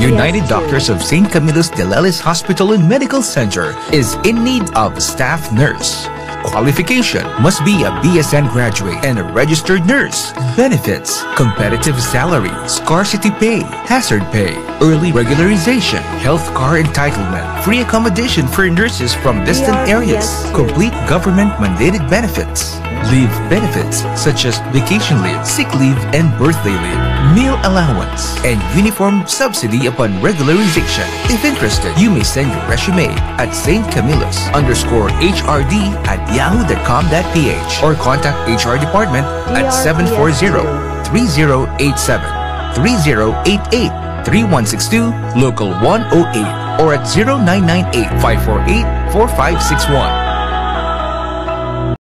United Doctors of St. Camillus de Lellis Hospital and Medical Center is in need of staff nurse. Qualification must be a BSN graduate and a registered nurse. Benefits, competitive salary, scarcity pay, hazard pay, early regularization, health car entitlement, free accommodation for nurses from distant areas, complete government mandated benefits, leave benefits such as vacation leave, sick leave, and birthday leave, meal allowance, and uniform subsidy upon regularization. If interested, you may send your resume at St. Camillus underscore HRD at yahoo.com.ph or contact HR department at 740-3087-3088-3162 local 108 or at 0998-548-4561.